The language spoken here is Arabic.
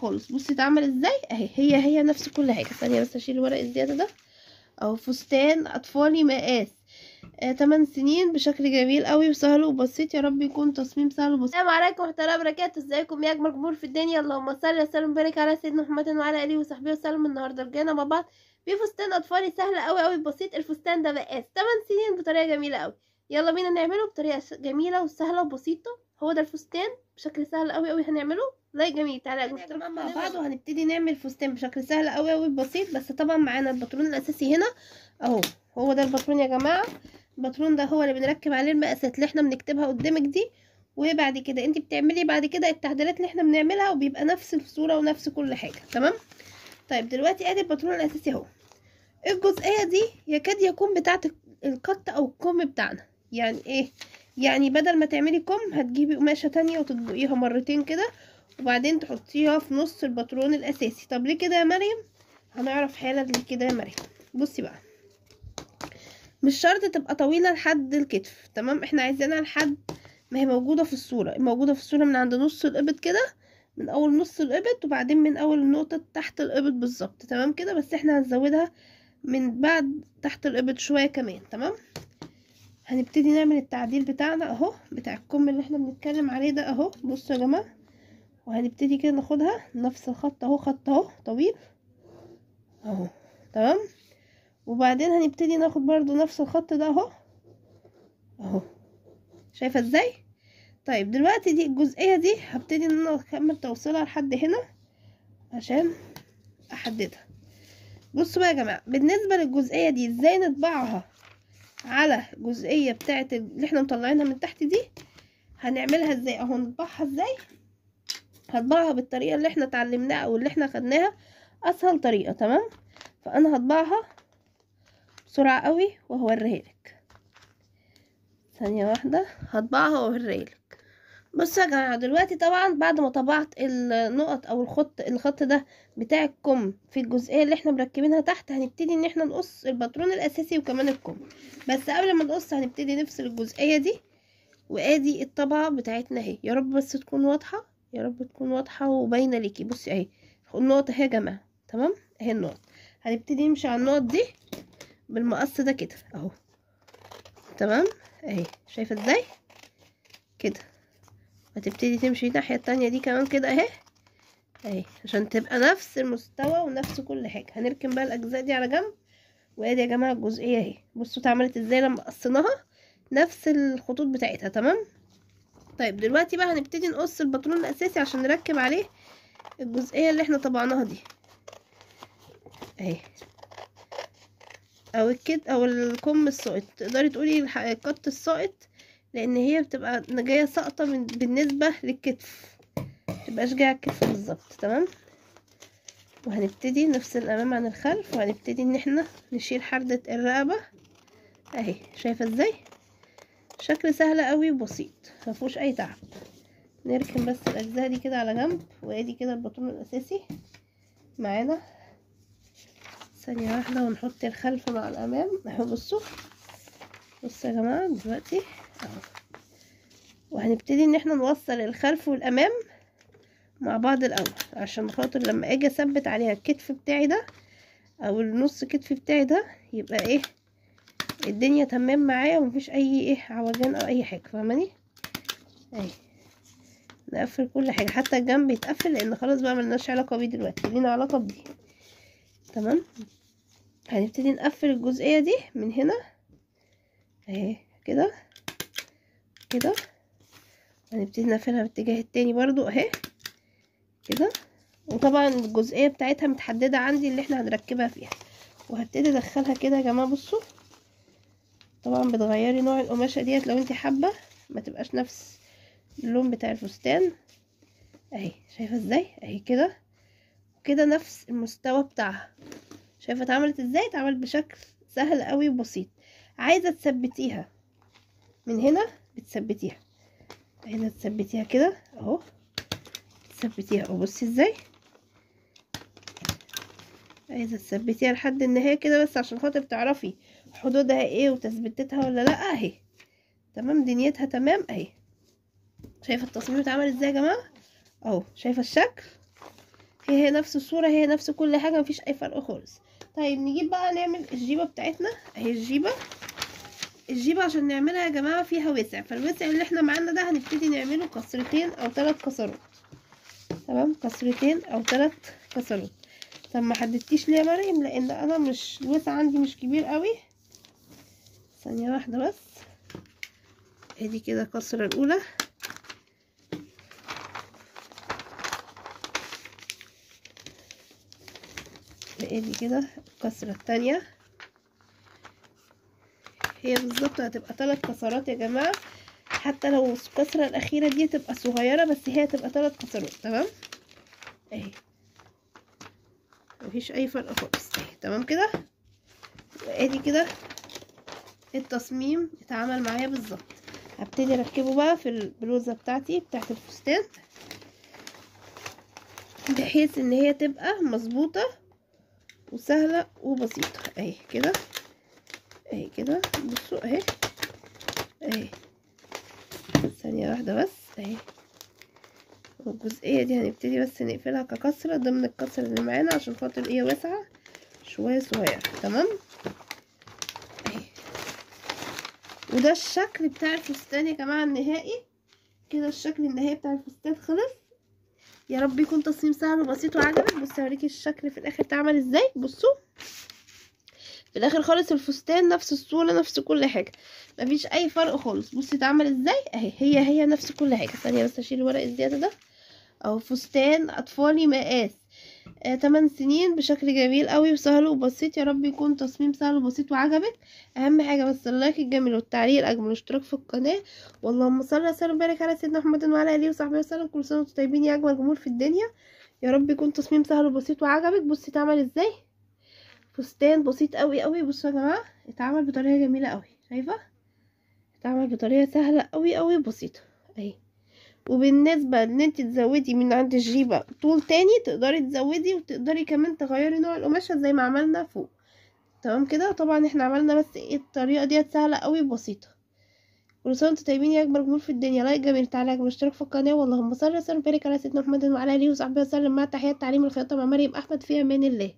خالص. بصي اتعمل إزاي؟ اهي هي هي نفس كل حاجة. ثانية بس اشيل الورق الزيادة ده. أهو فستان اطفالي مقاس آه 8 سنين بشكل جميل قوي وسهل وبسيط. يا رب يكون تصميم سهل وبسيط. السلام عليكم ورحمه الله وبركاته. ازيكم؟ يا اجمل جمهور في الدنيا. اللهم صل وسلم وبارك على سيدنا محمد وعلى آله وصحبه وسلم. النهارده رجعنا مع بعض في فستان أطفالي. سهل قوي قوي بسيط. الفستان ده مقاس. 8 سنين بطريقة جميلة قوي. يلا بينا نعمله بطريقة جميلة وسهلة وبسيطة. هو ده الفستان بشكل سهل قوي قوي هنعمله. like جميل. تعالى نشتغل مع بعض وهنبتدي نعمل فستان بشكل سهل قوي قوي بسيط. بس طبعا معانا الباترون الأساسي هنا. أهو هو ده الباترون يا جماعة. الباترون ده هو اللي بنركب عليه المقاسات اللي إحنا بنكتبها قدامك دي. وبعد كده انت بتعملي بعد كده التعديلات اللي إحنا بنعملها وبيبقى نفس الصورة ونفس كل حاجة. تمام؟ طيب دلوقتي أدي الباترون الأساسي أهو. الجزئية دي يكاد يكون بتاعة القط أو الكم بتاعنا. يعني إيه؟ يعني بدل ما تعملي كم هتجيبي قماشة تانية وتطبقيها مرتين كده وبعدين تحطيها في نص الباترون الأساسي. طب ليه كده يا مريم؟ هنعرف حالا ليه كده يا مريم. بصي بقى. مش شرط تبقى طويلة لحد الكتف تمام؟ إحنا عايزينها لحد ما هي موجودة في الصورة. موجودة في الصورة من عند نص الإبط كده من أول نص الإبط وبعدين من أول النقطه تحت الإبط بالظبط تمام كده؟ بس إحنا هنزودها من بعد تحت الإبط شوية كمان تمام؟ هنبتدي نعمل التعديل بتاعنا اهو بتاع الكم اللي إحنا بنتكلم عليه ده اهو. بصوا يا جماعة وهنبتدي كده ناخدها نفس الخط اهو خط اهو طويل اهو تمام؟ وبعدين هنبتدي ناخد برضو نفس الخط ده اهو اهو. شايفة إزاي؟ طيب دلوقتي دي الجزئية دي هبتدي إن أنا أكمل توصيلها لحد هنا عشان أحددها. بصوا بقى يا جماعة بالنسبة للجزئية دي إزاي نطبعها؟ على جزئية بتاعه اللي إحنا مطلعينها من تحت دي. هنعملها إزاي؟ أهو نطبعها إزاي؟ هطبعها بالطريقة اللي إحنا اتعلمناها أو اللي إحنا خدناها. أسهل طريقة تمام؟ فأنا هطبعها بسرعة قوي وهوريها لك. ثانية واحدة. هطبعها واوريها لك. بصوا يا جماعة دلوقتي طبعا بعد ما طبعت النقط أو الخط الخط ده بتاع الكم في الجزئية اللي إحنا مركبينها تحت هنبتدي إن إحنا نقص الباترون الأساسي وكمان الكم. بس قبل ما نقص هنبتدي نفصل الجزئية دي وآدي الطبعة بتاعتنا أهي. يا رب بس تكون واضحة يا رب تكون واضحة وباينة ليكي. بصي أهي النقط أهي يا جماعة تمام؟ أهي النقط. هنبتدي نمشي على النقط دي بالمقص ده كده أهو تمام؟ أهي شايفة إزاي؟ كده. هتبتدي تمشي الناحية التانية دي كمان كده اهي. اهي عشان تبقى نفس المستوى ونفس كل حاجة. هنركن بقى الأجزاء دي على جنب. وادي يا جماعة الجزئية اهي. بصوا اتعملت إزاي لما قصيناها. نفس الخطوط بتاعتها تمام؟ طيب دلوقتي بقى هنبتدي نقص الباترون الأساسي عشان نركب عليه الجزئية اللي إحنا طبعناها دي. اهي. أو الكد أو الكم الساقط. تقدري تقولي القط الساقط لأن هي بتبقى جاية ساقطة بالنسبة للكتف. متبقاش جاية على الكتف بالظبط تمام؟ وهنبتدي نفصل الأمام عن الخلف وهنبتدي إن إحنا نشيل حردة الرقبة. أهي شايفة إزاي؟ شكل سهل قوي وبسيط مفيهوش أي تعب. نركن بس الأجزاء دي كده على جنب وآدي كده البطون الأساسي. معانا؟ ثانية واحدة ونحط الخلف مع الأمام. أهو بصوا. بصوا يا جماعة دلوقتي وهنبتدي إن إحنا نوصل الخلف والأمام مع بعض الأول عشان خاطر لما أجي أثبت عليها الكتف بتاعي ده أو النص كتف بتاعي ده يبقى إيه؟ الدنيا تمام معايا ومفيش أي إيه عوجان أو أي حاجة فاهماني؟ أهي. نقفل كل حاجة حتى الجنب يتقفل لأن خلاص بقى ملناش علاقة بيه دلوقتي لينا علاقة بدي تمام؟ هنبتدي نقفل الجزئية دي من هنا. أهي كده. كده. هنبتدي نقفلها بالاتجاه التاني برضو اهي. كده. وطبعا الجزئية بتاعتها متحددة عندي اللي إحنا هنركبها فيها. وهبتدي ادخلها كده يا جماعة بصوا. طبعا بتغيري نوع القماشة ديت لو انت حابة. ما تبقاش نفس اللون بتاع الفستان. اهي شايفة إزاي؟ اهي كده. وكده نفس المستوى بتاعها. شايفة اتعملت إزاي؟ اتعملت بشكل سهل قوي وبسيط. عايزة تثبتيها من هنا. بتثبتيها. هنا تثبتيها كده اهو. تثبتيها. أهو بصي إزاي. عايزة تثبتيها لحد النهاية كده بس عشان خاطر تعرفي حدودها إيه وتثبيتها ولا لأ. اهي. تمام؟ دنيتها تمام اهي. شايفة التصميم اتعمل إزاي يا جماعة؟ اهو. شايفة الشكل؟ هي هي نفس الصورة هي نفس كل حاجة مفيش أي فرق خالص. طيب نجيب بقى نعمل الجيبة بتاعتنا. اهي الجيبة. الجيبة عشان نعملها يا جماعة فيها وسع. فالوسع اللي إحنا معانا ده هنبتدي نعمله كسرتين أو ثلاث كسرات. تمام؟ كسرتين أو ثلاث كسرات. طب ما حددتيش ليه يا مريم؟ لأن أنا مش الوسع عندي مش كبير قوي. ثانية واحدة بس. ادي كده الكسرة الأولى. ادي كده الكسرة التانية. هي بالظبط هتبقى ثلاث كسرات يا جماعة. حتى لو الكسرة الأخيرة دي تبقى صغيرة بس هي هتبقى ثلاث كسرات تمام؟ اهي. مفيش أي فرق خالص. اهي تمام كده؟ وادي كده التصميم اتعمل معايا بالظبط. هبتدي أركبه بقى في البلوزة بتاعتي بتاعت الفستان بحيث إن هي تبقى مظبوطة وسهلة وبسيطة. اهي كده؟ اهي كده بصوا اهي اهي. ثانية واحدة بس اهي. والجزئية دي هنبتدي بس نقفلها ككسرة ضمن الكسرة اللي معانا عشان خاطر إيه واسعة؟ شوية صغيرة تمام؟ اهي. وده الشكل بتاع الفستان يا جماعة النهائي. كده الشكل النهائي بتاع الفستان خلص. يا رب يكون تصميم سهل وبسيط وعجبك. بصي اوريكي الشكل في الآخر اتعمل إزاي. بصوا. في الآخر خالص الفستان نفس الصورة نفس كل حاجة. مفيش أي فرق خالص. بصي اتعمل إزاي؟ أهي هي هي نفس كل حاجة. ثانية بس أشيل الورق الزيادة ده. أو فستان أطفالي مقاس. آه 8 سنين بشكل جميل قوي وسهل وبسيط. يا رب يكون تصميم سهل وبسيط وعجبك. أهم حاجة بس اللايك الجميل والتعليق الاجمل والاشتراك في القناة. واللهم صل وسلم وبارك على سيدنا محمد وعلى آله وصحبه وسلم. كل سنة وأنتم طيبين يا أجمل جمهور في الدنيا. يا رب يكون تصميم سهل وبسيط وعجبك. بصي اتعمل إزاي؟ فستان بسيط قوي قوي بصوا يا جماعة اتعمل بطريقة جميلة قوي شايفة؟ اتعمل بطريقة سهلة قوي قوي بسيطة أهي. وبالنسبة إن أنت تزودي من عند الجيبة طول تاني تقدري تزودي وتقدري كمان تغيري نوع القماشة زي ما عملنا فوق. تمام كده؟ طبعا إحنا عملنا بس إيه الطريقة ديت سهلة قوي وبسيطة كل وأنتم طيبين يا أكبر جمهور في الدنيا لايك جميل تعليق واشتراك في القناة واللهم صل وسلم وبارك على سيدنا محمد وعلى آله وصحبه وسلم. مع تحيات تعليم الخياطة مع مريم أحمد في أمان الله.